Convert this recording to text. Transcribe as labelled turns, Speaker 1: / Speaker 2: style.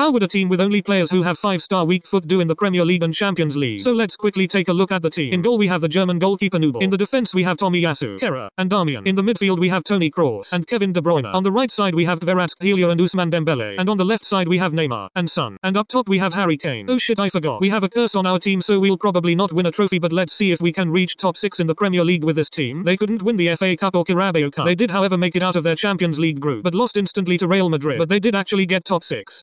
Speaker 1: How would a team with only players who have 5-star weak foot do in the Premier League and Champions League? So let's quickly take a look at the team. In goal we have the German goalkeeper Nubel. In the defense we have Tomiyasu, Kera, and Damian. In the midfield we have Toni Kroos and Kevin De Bruyne. On the right side we have Verat, Helio and Ousmane Dembele. And on the left side we have Neymar and Son. And up top we have Harry Kane. Oh shit I forgot. We have a curse on our team so we'll probably not win a trophy but let's see if we can reach top 6 in the Premier League with this team. They couldn't win the FA Cup or Carabao Cup. They did however make it out of their Champions League group but lost instantly to Real Madrid. But they did actually get top 6.